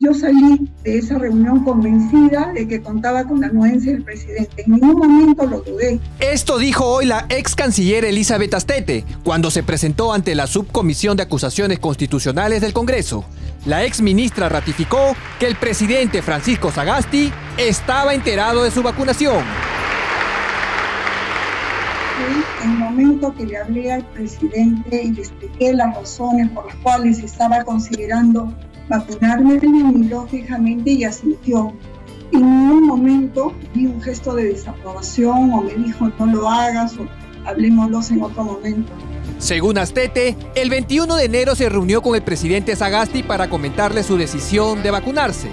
Yo salí de esa reunión convencida de que contaba con la anuencia del presidente. En ningún momento lo dudé. Esto dijo hoy la ex canciller Elizabeth Astete cuando se presentó ante la Subcomisión de Acusaciones Constitucionales del Congreso. La ex ministra ratificó que el presidente Francisco Sagasti estaba enterado de su vacunación. En el momento que le hablé al presidente y le expliqué las razones por las cuales estaba considerando vacunarme, él me miró fijamente y asintió. En ningún momento vi un gesto de desaprobación o me dijo no lo hagas o hablemoslos en otro momento. Según Astete, el 21 de enero se reunió con el presidente Sagasti para comentarle su decisión de vacunarse.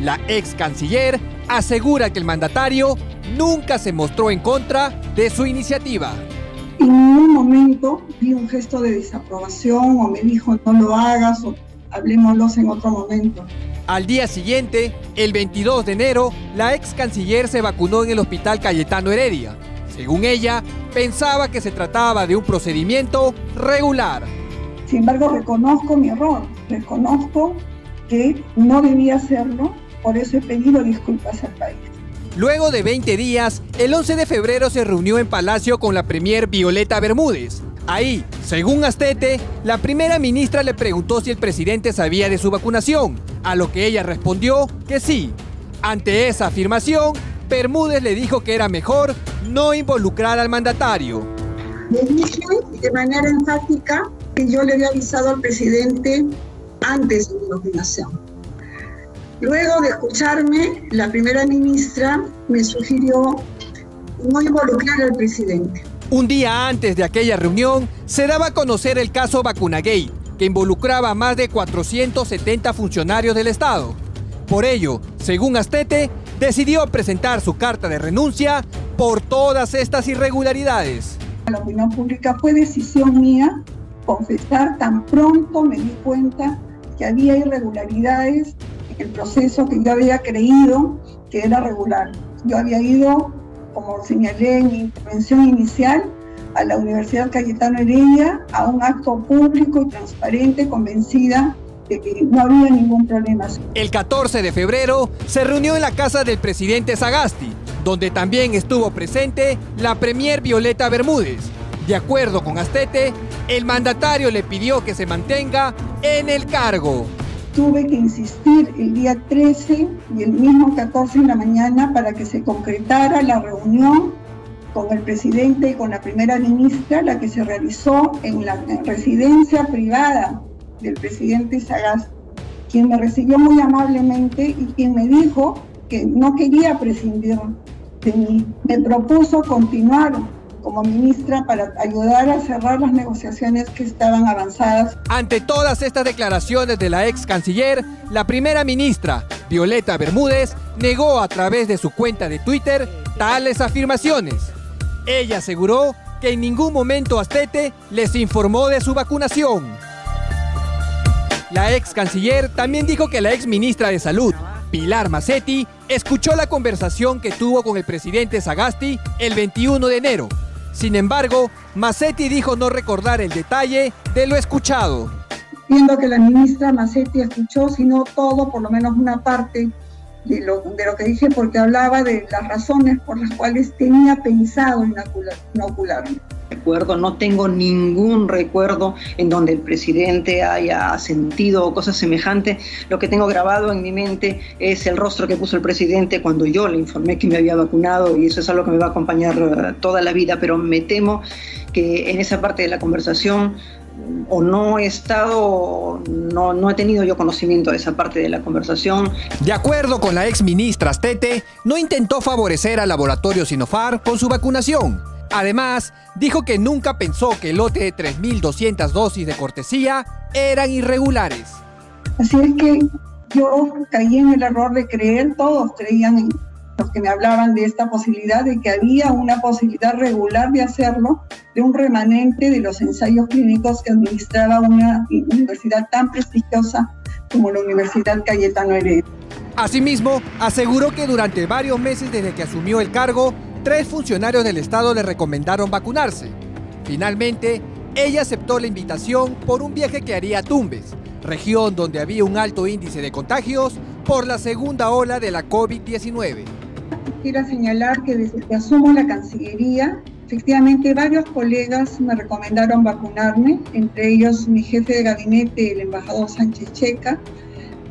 La ex canciller asegura que el mandatario nunca se mostró en contra de su iniciativa. En ningún momento vi un gesto de desaprobación o me dijo no lo hagas o hablemoslos en otro momento. Al día siguiente, el 22 de enero, la ex canciller se vacunó en el hospital Cayetano Heredia. Según ella, pensaba que se trataba de un procedimiento regular. Sin embargo, reconozco mi error, reconozco que no debía hacerlo, por eso he pedido disculpas al país. Luego de 20 días, el 11 de febrero se reunió en Palacio con la premier Violeta Bermúdez. Ahí, según Astete, la primera ministra le preguntó si el presidente sabía de su vacunación, a lo que ella respondió que sí. Ante esa afirmación, Bermúdez le dijo que era mejor no involucrar al mandatario. Le dije de manera enfática que yo le había avisado al presidente antes de mi vacunación. Luego de escucharme, la primera ministra me sugirió no involucrar al presidente. Un día antes de aquella reunión, se daba a conocer el caso Vacunagate, que involucraba a más de 470 funcionarios del Estado. Por ello, según Astete, decidió presentar su carta de renuncia por todas estas irregularidades. La opinión pública fue decisión mía confesar tan pronto me di cuenta que había irregularidades en el proceso que yo había creído que era regular. Yo había ido como señalé en mi intervención inicial, a la Universidad Cayetano Heredia a un acto público y transparente, convencida de que no había ningún problema. El 14 de febrero se reunió en la casa del presidente Sagasti, donde también estuvo presente la premier Violeta Bermúdez. De acuerdo con Astete, el mandatario le pidió que se mantenga en el cargo tuve que insistir el día 13 y el mismo 14 en la mañana para que se concretara la reunión con el presidente y con la primera ministra, la que se realizó en la residencia privada del presidente Sagaz, quien me recibió muy amablemente y quien me dijo que no quería prescindir de mí. Me propuso continuar como ministra para ayudar a cerrar las negociaciones que estaban avanzadas. Ante todas estas declaraciones de la ex canciller, la primera ministra, Violeta Bermúdez, negó a través de su cuenta de Twitter tales afirmaciones. Ella aseguró que en ningún momento Astete les informó de su vacunación. La ex canciller también dijo que la ex ministra de Salud, Pilar Macetti, escuchó la conversación que tuvo con el presidente Sagasti el 21 de enero sin embargo, Massetti dijo no recordar el detalle de lo escuchado. Viendo que la ministra Massetti escuchó, sino todo, por lo menos una parte de lo que dije, porque hablaba de las razones por las cuales tenía pensado inocularme recuerdo, no tengo ningún recuerdo en donde el presidente haya sentido cosas semejantes. Lo que tengo grabado en mi mente es el rostro que puso el presidente cuando yo le informé que me había vacunado y eso es algo que me va a acompañar eh, toda la vida, pero me temo que en esa parte de la conversación o no he estado, no, no he tenido yo conocimiento de esa parte de la conversación. De acuerdo con la ex ministra Astete, no intentó favorecer al laboratorio Sinofar con su vacunación Además, dijo que nunca pensó que el lote de 3.200 dosis de cortesía eran irregulares. Así es que yo caí en el error de creer, todos creían, los que me hablaban de esta posibilidad, de que había una posibilidad regular de hacerlo, de un remanente de los ensayos clínicos que administraba una universidad tan prestigiosa como la Universidad Cayetano Heredia. Asimismo, aseguró que durante varios meses desde que asumió el cargo, tres funcionarios del Estado le recomendaron vacunarse. Finalmente, ella aceptó la invitación por un viaje que haría a Tumbes, región donde había un alto índice de contagios por la segunda ola de la COVID-19. Quiero señalar que desde que asumo la Cancillería, efectivamente varios colegas me recomendaron vacunarme, entre ellos mi jefe de gabinete, el embajador Sánchez Checa,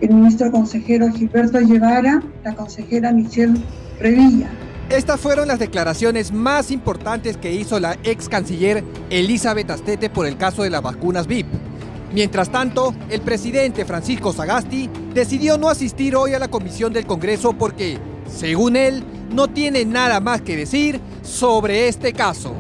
el ministro consejero Gilberto Llevara, la consejera Michelle Revilla. Estas fueron las declaraciones más importantes que hizo la ex canciller Elizabeth Astete por el caso de las vacunas VIP. Mientras tanto, el presidente Francisco Sagasti decidió no asistir hoy a la comisión del Congreso porque, según él, no tiene nada más que decir sobre este caso.